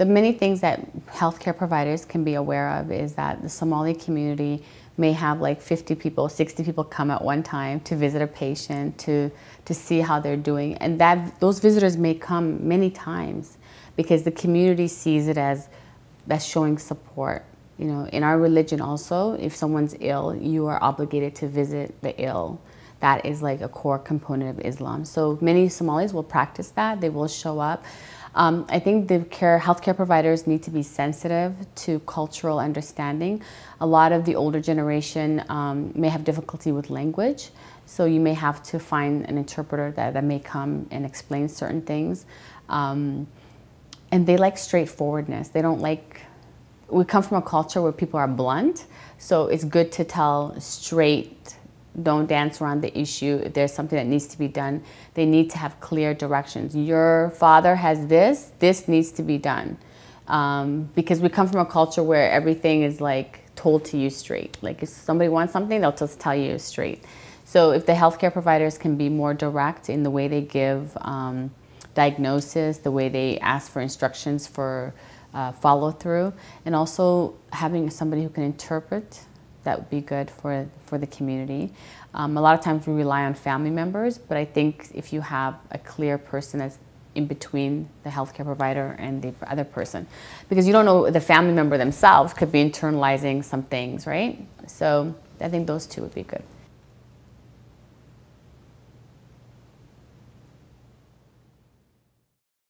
the many things that healthcare providers can be aware of is that the Somali community may have like 50 people, 60 people come at one time to visit a patient to to see how they're doing, and that those visitors may come many times because the community sees it as that's showing support. You know, in our religion also, if someone's ill, you are obligated to visit the ill. That is like a core component of Islam. So many Somalis will practice that. They will show up. Um, I think the care, healthcare providers need to be sensitive to cultural understanding. A lot of the older generation um, may have difficulty with language, so you may have to find an interpreter that, that may come and explain certain things. Um, and they like straightforwardness. They don't like, we come from a culture where people are blunt, so it's good to tell straight don't dance around the issue. If there's something that needs to be done, they need to have clear directions. Your father has this, this needs to be done. Um, because we come from a culture where everything is like told to you straight. Like if somebody wants something, they'll just tell you straight. So if the healthcare providers can be more direct in the way they give um, diagnosis, the way they ask for instructions for uh, follow through, and also having somebody who can interpret that would be good for, for the community. Um, a lot of times we rely on family members, but I think if you have a clear person that's in between the healthcare provider and the other person, because you don't know the family member themselves could be internalizing some things, right? So I think those two would be good.